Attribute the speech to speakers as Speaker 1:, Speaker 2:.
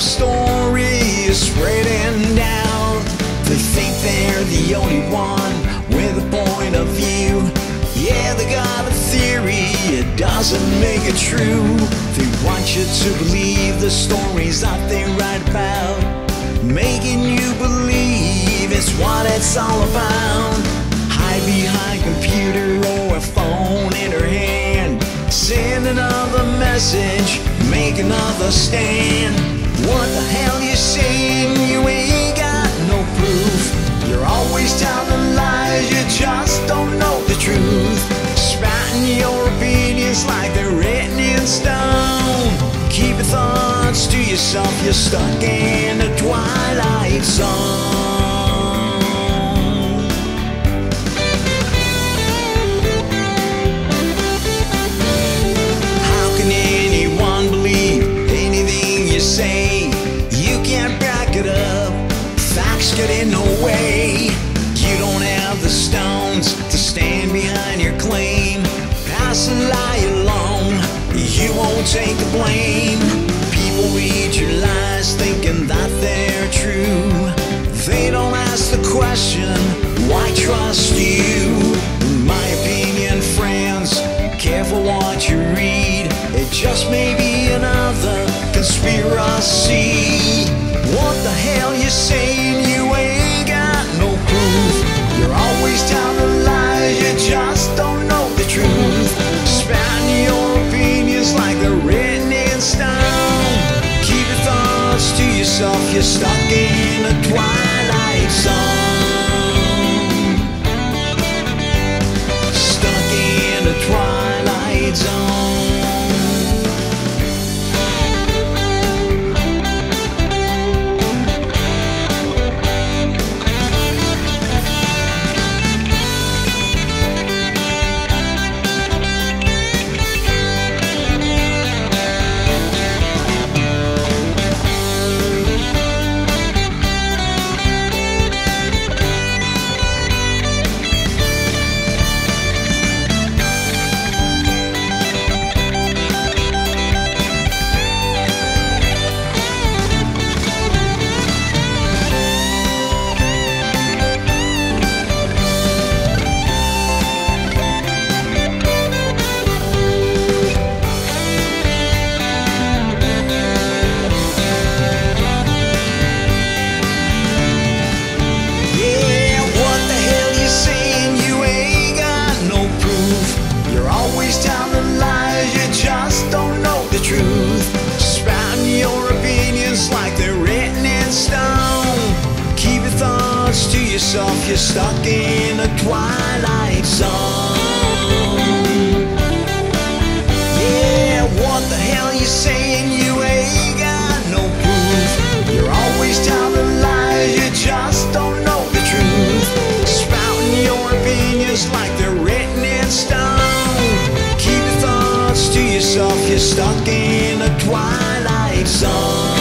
Speaker 1: up is spreading down. They think they're the only one with a point of view. Yeah, they got a theory, it doesn't make it true. They want you to believe the stories that they write about, making you believe it's what it's all about. Hide behind computer or a phone in her hand, send another message, make another stand. What the hell you saying? You ain't got no proof. You're always telling lies, you just don't know the truth. Spouting your opinions like they're written in stone. Keep your thoughts to yourself, you're stuck in the twilight zone. Facts get in the way. You don't have the stones to stand behind your claim. Pass a lie alone, You won't take the blame. People read your lies thinking that they're true. They don't ask the question, why trust you? In my opinion, friends, careful what you read. It just may hell you saying? You ain't got no proof. You're always telling lies, you just don't know the truth. Spouting your opinions like they're written in stone. Keep your thoughts to yourself, you're stuck in a twilight zone. Stuck in a twilight zone. Yourself, you're stuck in a twilight zone. Yeah, what the hell you saying? You ain't got no proof. You're always telling lies, you just don't know the truth. Spouting your opinions like they're written in stone. Keep your thoughts to yourself, you're stuck in a twilight zone.